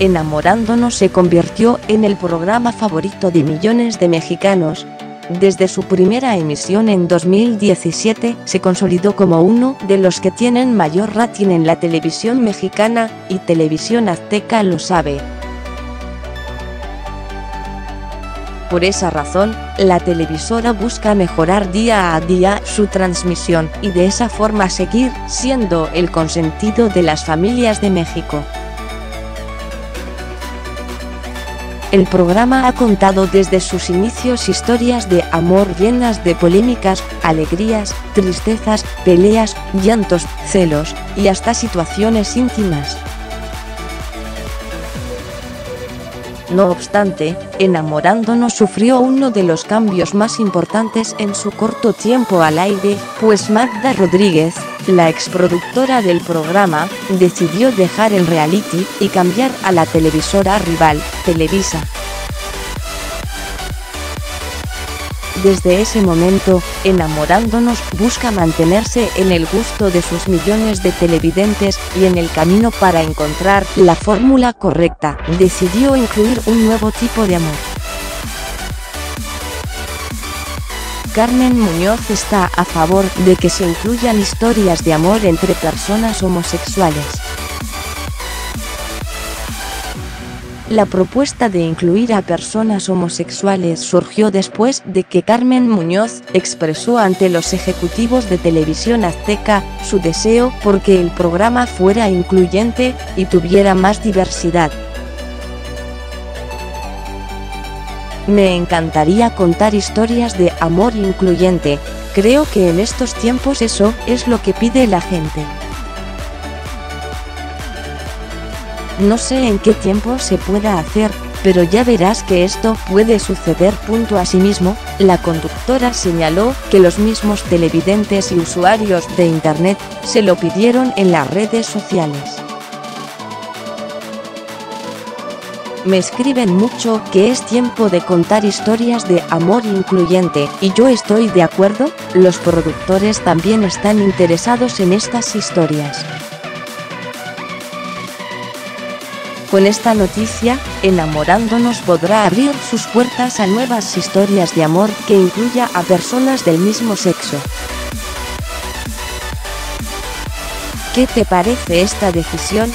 Enamorándonos se convirtió en el programa favorito de millones de mexicanos. Desde su primera emisión en 2017, se consolidó como uno de los que tienen mayor rating en la televisión mexicana, y Televisión Azteca lo sabe. Por esa razón, la televisora busca mejorar día a día su transmisión, y de esa forma seguir siendo el consentido de las familias de México. El programa ha contado desde sus inicios historias de amor llenas de polémicas, alegrías, tristezas, peleas, llantos, celos, y hasta situaciones íntimas. No obstante, Enamorándonos sufrió uno de los cambios más importantes en su corto tiempo al aire, pues Magda Rodríguez, la exproductora del programa, decidió dejar el reality y cambiar a la televisora rival, Televisa. Desde ese momento, Enamorándonos busca mantenerse en el gusto de sus millones de televidentes y en el camino para encontrar la fórmula correcta, decidió incluir un nuevo tipo de amor. Carmen Muñoz está a favor de que se incluyan historias de amor entre personas homosexuales. La propuesta de incluir a personas homosexuales surgió después de que Carmen Muñoz expresó ante los ejecutivos de Televisión Azteca su deseo porque el programa fuera incluyente y tuviera más diversidad. Me encantaría contar historias de amor incluyente, creo que en estos tiempos eso es lo que pide la gente. No sé en qué tiempo se pueda hacer, pero ya verás que esto puede suceder. Punto Asimismo, la conductora señaló que los mismos televidentes y usuarios de Internet se lo pidieron en las redes sociales. Me escriben mucho que es tiempo de contar historias de amor incluyente, y yo estoy de acuerdo, los productores también están interesados en estas historias. Con esta noticia, Enamorándonos podrá abrir sus puertas a nuevas historias de amor que incluya a personas del mismo sexo. ¿Qué te parece esta decisión?